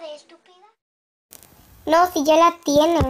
de estúpida? No, si ya la tienen.